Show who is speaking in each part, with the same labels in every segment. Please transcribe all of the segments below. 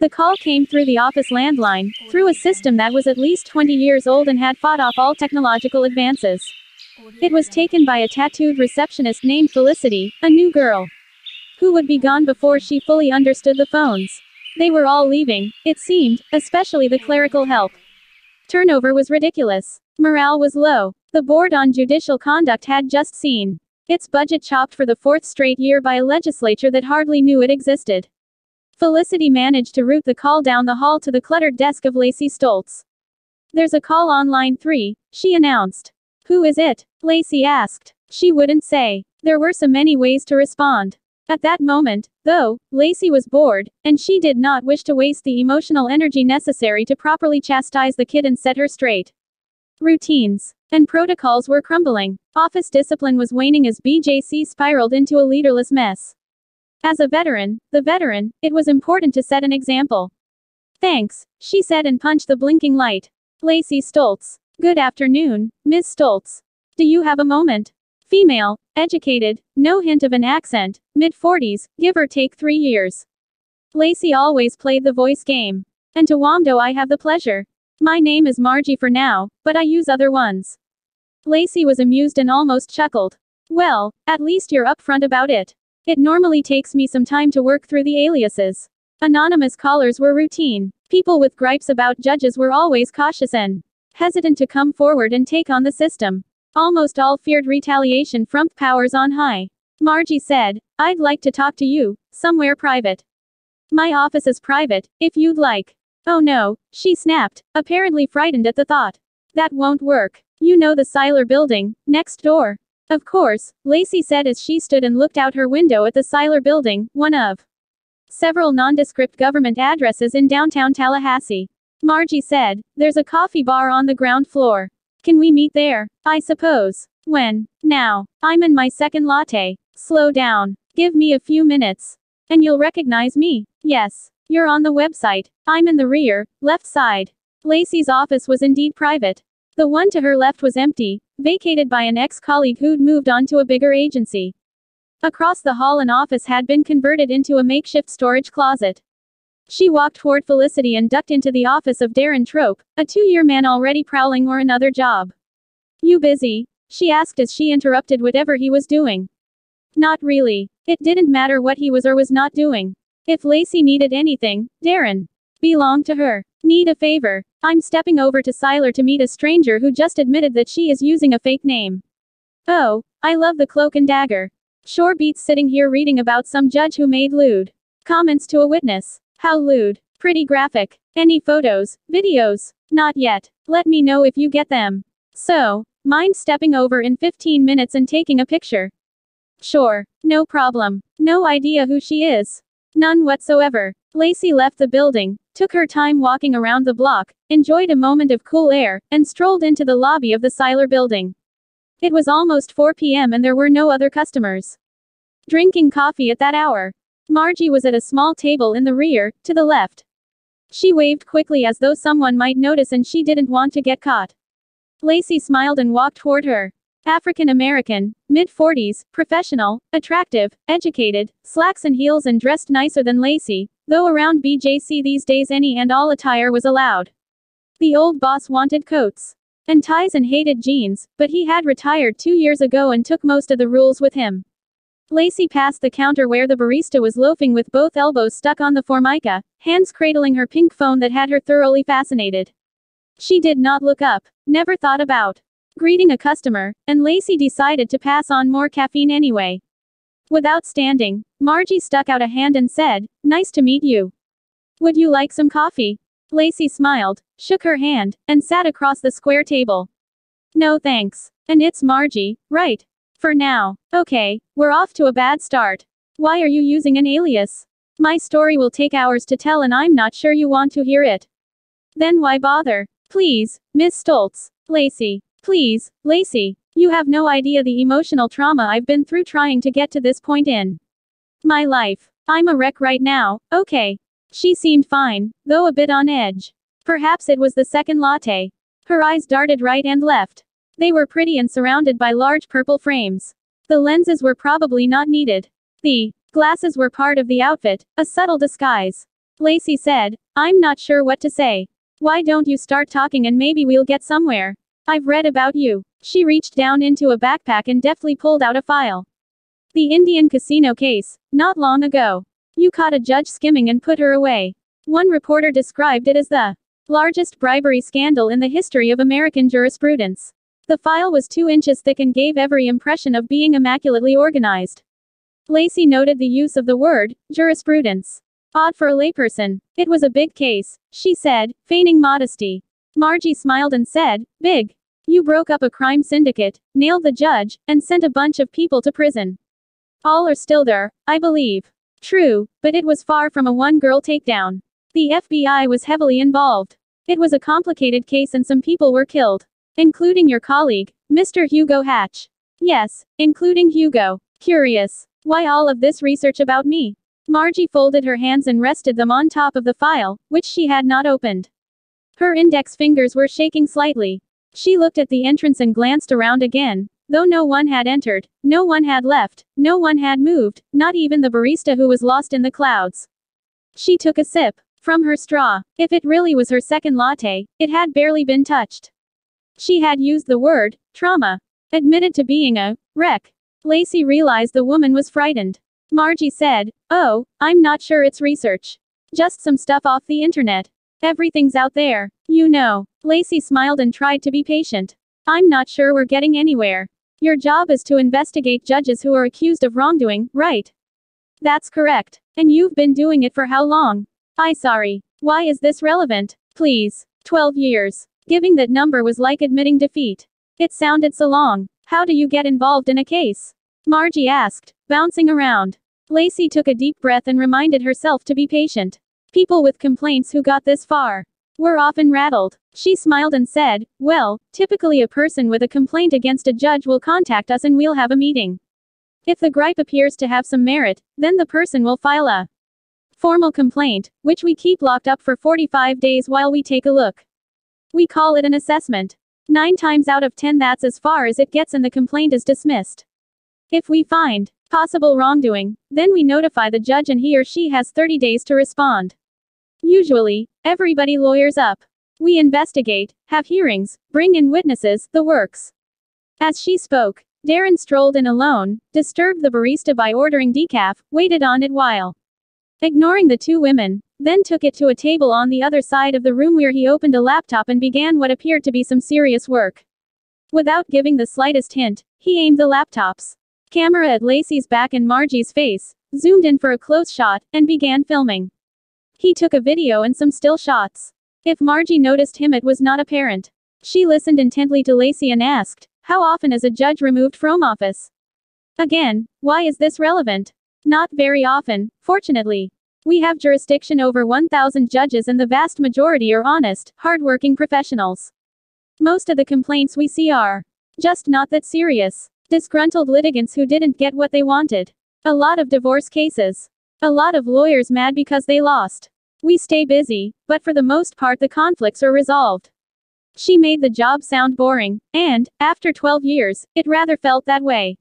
Speaker 1: The call came through the office landline, through a system that was at least 20 years old and had fought off all technological advances. It was taken by a tattooed receptionist named Felicity, a new girl. Who would be gone before she fully understood the phones. They were all leaving, it seemed, especially the clerical help. Turnover was ridiculous. Morale was low. The Board on Judicial Conduct had just seen its budget chopped for the fourth straight year by a legislature that hardly knew it existed. Felicity managed to route the call down the hall to the cluttered desk of Lacey Stoltz. There's a call on line 3, she announced. Who is it? Lacey asked. She wouldn't say. There were so many ways to respond. At that moment, though, Lacey was bored, and she did not wish to waste the emotional energy necessary to properly chastise the kid and set her straight. Routines and protocols were crumbling. Office discipline was waning as BJC spiraled into a leaderless mess. As a veteran, the veteran, it was important to set an example. Thanks, she said and punched the blinking light. Lacey Stoltz. Good afternoon, Ms. Stoltz. Do you have a moment? Female, educated, no hint of an accent, mid 40s, give or take three years. Lacey always played the voice game. And to Wamdo I have the pleasure. My name is Margie for now, but I use other ones. Lacey was amused and almost chuckled. Well, at least you're upfront about it. It normally takes me some time to work through the aliases. Anonymous callers were routine. People with gripes about judges were always cautious and hesitant to come forward and take on the system. Almost all feared retaliation from powers on high. Margie said, I'd like to talk to you, somewhere private. My office is private, if you'd like. Oh no, she snapped, apparently frightened at the thought. That won't work. You know the Seiler building, next door. Of course, Lacey said as she stood and looked out her window at the Seiler building, one of several nondescript government addresses in downtown Tallahassee. Margie said, There's a coffee bar on the ground floor. Can we meet there? I suppose. When? Now. I'm in my second latte. Slow down. Give me a few minutes. And you'll recognize me. Yes. You're on the website. I'm in the rear, left side. Lacey's office was indeed private. The one to her left was empty, vacated by an ex-colleague who'd moved on to a bigger agency. Across the hall an office had been converted into a makeshift storage closet. She walked toward Felicity and ducked into the office of Darren Trope, a two-year man already prowling or another job. You busy? She asked as she interrupted whatever he was doing. Not really. It didn't matter what he was or was not doing. If Lacey needed anything, Darren belonged to her. Need a favor. I'm stepping over to Seiler to meet a stranger who just admitted that she is using a fake name. Oh, I love the cloak and dagger. Sure beats sitting here reading about some judge who made lewd comments to a witness. How lewd. Pretty graphic. Any photos, videos? Not yet. Let me know if you get them. So, mind stepping over in 15 minutes and taking a picture? Sure. No problem. No idea who she is. None whatsoever. Lacey left the building, took her time walking around the block, enjoyed a moment of cool air, and strolled into the lobby of the Seiler building. It was almost 4 p.m. and there were no other customers. Drinking coffee at that hour. Margie was at a small table in the rear, to the left. She waved quickly as though someone might notice and she didn't want to get caught. Lacey smiled and walked toward her. African American, mid 40s, professional, attractive, educated, slacks and heels and dressed nicer than Lacey, Though around BJC these days any and all attire was allowed. The old boss wanted coats and ties and hated jeans, but he had retired two years ago and took most of the rules with him. Lacey passed the counter where the barista was loafing with both elbows stuck on the formica, hands cradling her pink phone that had her thoroughly fascinated. She did not look up, never thought about greeting a customer, and Lacey decided to pass on more caffeine anyway. Without standing, Margie stuck out a hand and said, Nice to meet you. Would you like some coffee? Lacey smiled, shook her hand, and sat across the square table. No thanks. And it's Margie, right? For now. Okay, we're off to a bad start. Why are you using an alias? My story will take hours to tell and I'm not sure you want to hear it. Then why bother? Please, Miss Stoltz. Lacey. Please, Lacey. You have no idea the emotional trauma I've been through trying to get to this point in my life. I'm a wreck right now, okay. She seemed fine, though a bit on edge. Perhaps it was the second latte. Her eyes darted right and left. They were pretty and surrounded by large purple frames. The lenses were probably not needed. The glasses were part of the outfit, a subtle disguise. Lacey said, I'm not sure what to say. Why don't you start talking and maybe we'll get somewhere? I've read about you. She reached down into a backpack and deftly pulled out a file. The Indian casino case, not long ago. You caught a judge skimming and put her away. One reporter described it as the largest bribery scandal in the history of American jurisprudence. The file was two inches thick and gave every impression of being immaculately organized. Lacey noted the use of the word, jurisprudence. Odd for a layperson. It was a big case, she said, feigning modesty. Margie smiled and said, Big. You broke up a crime syndicate, nailed the judge, and sent a bunch of people to prison. All are still there, I believe. True, but it was far from a one girl takedown. The FBI was heavily involved. It was a complicated case and some people were killed. Including your colleague, Mr. Hugo Hatch. Yes, including Hugo. Curious. Why all of this research about me? Margie folded her hands and rested them on top of the file, which she had not opened. Her index fingers were shaking slightly. She looked at the entrance and glanced around again. Though no one had entered, no one had left, no one had moved, not even the barista who was lost in the clouds. She took a sip from her straw. If it really was her second latte, it had barely been touched. She had used the word, trauma. Admitted to being a wreck. Lacey realized the woman was frightened. Margie said, Oh, I'm not sure it's research. Just some stuff off the internet. Everything's out there. You know. Lacey smiled and tried to be patient. I'm not sure we're getting anywhere. Your job is to investigate judges who are accused of wrongdoing, right? That's correct. And you've been doing it for how long? I sorry. Why is this relevant? Please. 12 years. Giving that number was like admitting defeat. It sounded so long. How do you get involved in a case? Margie asked, bouncing around. Lacey took a deep breath and reminded herself to be patient. People with complaints who got this far were often rattled. She smiled and said, Well, typically a person with a complaint against a judge will contact us and we'll have a meeting. If the gripe appears to have some merit, then the person will file a formal complaint, which we keep locked up for 45 days while we take a look. We call it an assessment. Nine times out of ten that's as far as it gets and the complaint is dismissed. If we find possible wrongdoing, then we notify the judge and he or she has 30 days to respond. Usually, everybody lawyers up. We investigate, have hearings, bring in witnesses, the works. As she spoke, Darren strolled in alone, disturbed the barista by ordering decaf, waited on it while ignoring the two women, then took it to a table on the other side of the room where he opened a laptop and began what appeared to be some serious work. Without giving the slightest hint, he aimed the laptop's camera at Lacey's back and Margie's face, zoomed in for a close shot, and began filming. He took a video and some still shots. If Margie noticed him it was not apparent. She listened intently to Lacey and asked, How often is a judge removed from office? Again, why is this relevant? Not very often, fortunately. We have jurisdiction over 1,000 judges and the vast majority are honest, hardworking professionals. Most of the complaints we see are just not that serious. Disgruntled litigants who didn't get what they wanted. A lot of divorce cases. A lot of lawyers mad because they lost. We stay busy, but for the most part the conflicts are resolved. She made the job sound boring, and, after 12 years, it rather felt that way.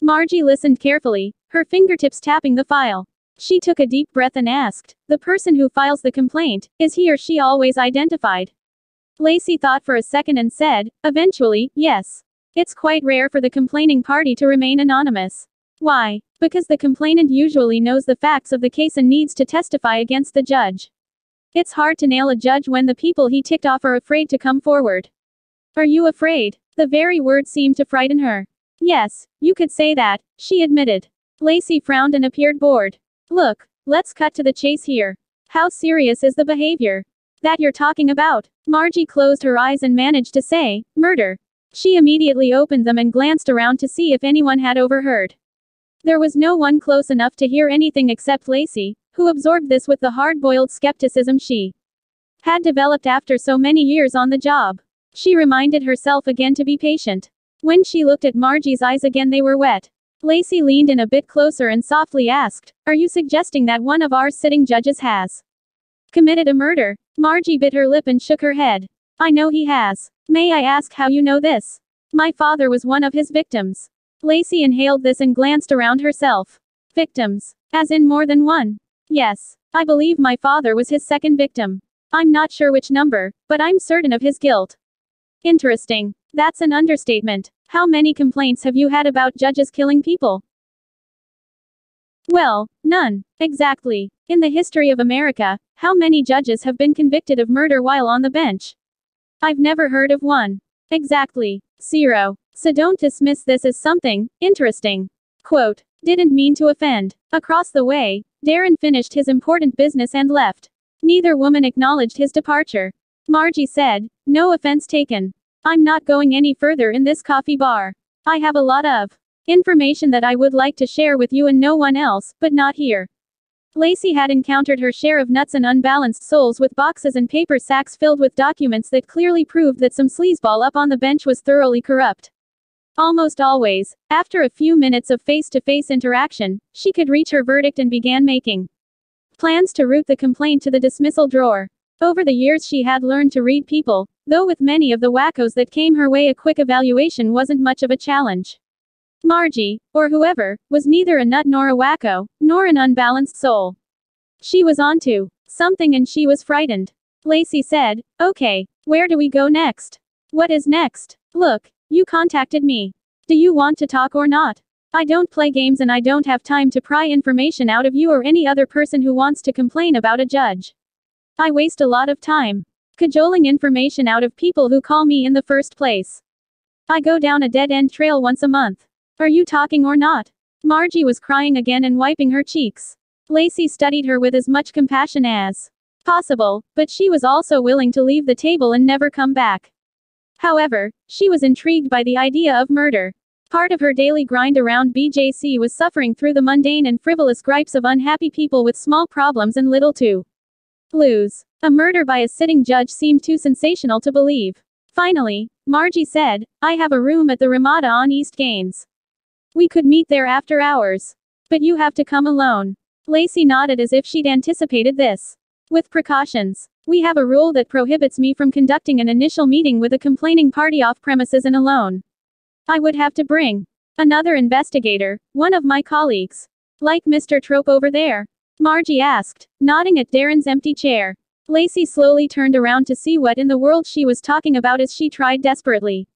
Speaker 1: Margie listened carefully, her fingertips tapping the file. She took a deep breath and asked, The person who files the complaint, is he or she always identified? Lacey thought for a second and said, Eventually, yes. It's quite rare for the complaining party to remain anonymous. Why? Because the complainant usually knows the facts of the case and needs to testify against the judge. It's hard to nail a judge when the people he ticked off are afraid to come forward. Are you afraid? The very word seemed to frighten her. Yes, you could say that, she admitted. Lacey frowned and appeared bored. Look, let's cut to the chase here. How serious is the behavior that you're talking about? Margie closed her eyes and managed to say, murder. She immediately opened them and glanced around to see if anyone had overheard. There was no one close enough to hear anything except Lacey, who absorbed this with the hard-boiled skepticism she had developed after so many years on the job. She reminded herself again to be patient. When she looked at Margie's eyes again they were wet. Lacey leaned in a bit closer and softly asked, Are you suggesting that one of our sitting judges has committed a murder? Margie bit her lip and shook her head. I know he has. May I ask how you know this? My father was one of his victims. Lacey inhaled this and glanced around herself. Victims. As in more than one. Yes. I believe my father was his second victim. I'm not sure which number, but I'm certain of his guilt. Interesting. That's an understatement. How many complaints have you had about judges killing people? Well, none. Exactly. In the history of America, how many judges have been convicted of murder while on the bench? I've never heard of one. Exactly. Zero. So don't dismiss this as something interesting. Quote. Didn't mean to offend. Across the way, Darren finished his important business and left. Neither woman acknowledged his departure. Margie said, No offense taken. I'm not going any further in this coffee bar. I have a lot of information that I would like to share with you and no one else, but not here. Lacey had encountered her share of nuts and unbalanced souls with boxes and paper sacks filled with documents that clearly proved that some sleazeball up on the bench was thoroughly corrupt. Almost always, after a few minutes of face-to-face interaction, she could reach her verdict and began making plans to route the complaint to the dismissal drawer. Over the years she had learned to read people, though with many of the wackos that came her way a quick evaluation wasn't much of a challenge. Margie, or whoever, was neither a nut nor a wacko, nor an unbalanced soul. She was onto something and she was frightened. Lacey said, Okay, where do we go next? What is next? Look, you contacted me. Do you want to talk or not? I don't play games and I don't have time to pry information out of you or any other person who wants to complain about a judge. I waste a lot of time cajoling information out of people who call me in the first place. I go down a dead end trail once a month. Are you talking or not? Margie was crying again and wiping her cheeks. Lacey studied her with as much compassion as possible, but she was also willing to leave the table and never come back. However, she was intrigued by the idea of murder. Part of her daily grind around BJC was suffering through the mundane and frivolous gripes of unhappy people with small problems and little to lose. A murder by a sitting judge seemed too sensational to believe. Finally, Margie said, I have a room at the Ramada on East Gaines. We could meet there after hours. But you have to come alone. Lacey nodded as if she'd anticipated this. With precautions. We have a rule that prohibits me from conducting an initial meeting with a complaining party off premises and alone. I would have to bring another investigator, one of my colleagues. Like Mr. Trope over there? Margie asked, nodding at Darren's empty chair. Lacey slowly turned around to see what in the world she was talking about as she tried desperately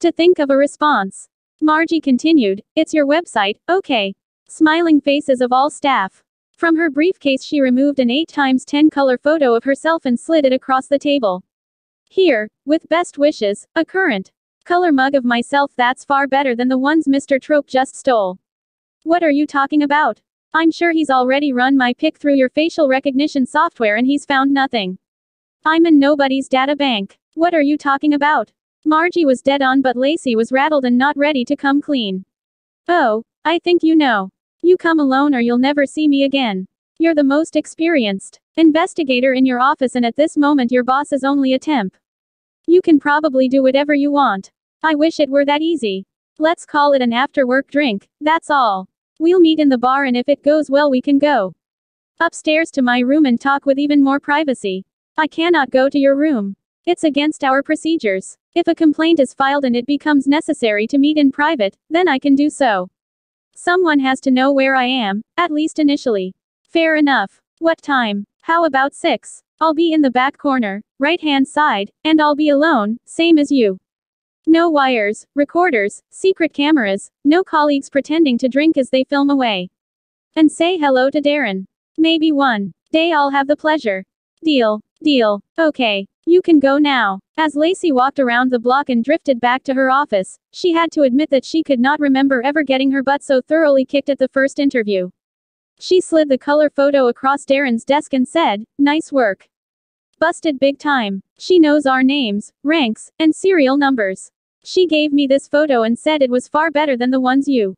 Speaker 1: to think of a response. Margie continued, It's your website, okay. Smiling faces of all staff. From her briefcase she removed an 8 times 10 color photo of herself and slid it across the table. Here, with best wishes, a current color mug of myself that's far better than the ones Mr. Trope just stole. What are you talking about? I'm sure he's already run my pic through your facial recognition software and he's found nothing. I'm in nobody's data bank. What are you talking about? Margie was dead on but Lacey was rattled and not ready to come clean. Oh, I think you know. You come alone or you'll never see me again. You're the most experienced investigator in your office and at this moment your boss is only a temp. You can probably do whatever you want. I wish it were that easy. Let's call it an after work drink, that's all. We'll meet in the bar and if it goes well we can go upstairs to my room and talk with even more privacy. I cannot go to your room. It's against our procedures. If a complaint is filed and it becomes necessary to meet in private, then I can do so. Someone has to know where I am, at least initially. Fair enough. What time? How about 6? I'll be in the back corner, right hand side, and I'll be alone, same as you. No wires, recorders, secret cameras, no colleagues pretending to drink as they film away. And say hello to Darren. Maybe one day I'll have the pleasure. Deal. Deal. Okay. You can go now. As Lacey walked around the block and drifted back to her office, she had to admit that she could not remember ever getting her butt so thoroughly kicked at the first interview. She slid the color photo across Darren's desk and said, Nice work. Busted big time. She knows our names, ranks, and serial numbers. She gave me this photo and said it was far better than the ones you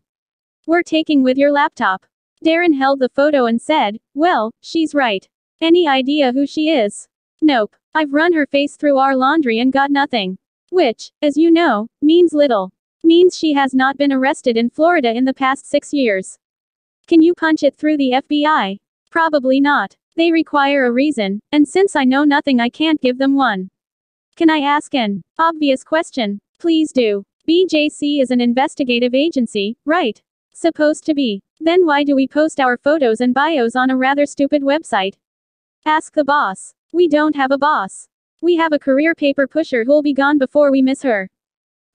Speaker 1: were taking with your laptop. Darren held the photo and said, Well, she's right. Any idea who she is? Nope. I've run her face through our laundry and got nothing. Which, as you know, means little. Means she has not been arrested in Florida in the past six years. Can you punch it through the FBI? Probably not. They require a reason, and since I know nothing, I can't give them one. Can I ask an obvious question? Please do. BJC is an investigative agency, right? Supposed to be. Then why do we post our photos and bios on a rather stupid website? Ask the boss. We don't have a boss. We have a career paper pusher who'll be gone before we miss her.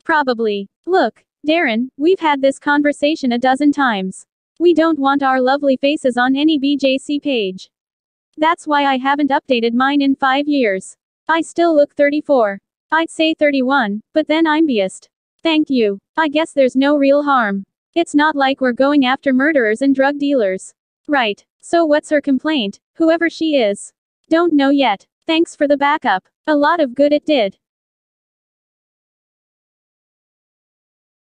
Speaker 1: Probably. Look, Darren, we've had this conversation a dozen times. We don't want our lovely faces on any BJC page. That's why I haven't updated mine in five years. I still look 34. I'd say 31, but then I'm biased. Thank you. I guess there's no real harm. It's not like we're going after murderers and drug dealers. Right. So what's her complaint? Whoever she is. Don't know yet. Thanks for the backup. A lot of good it did.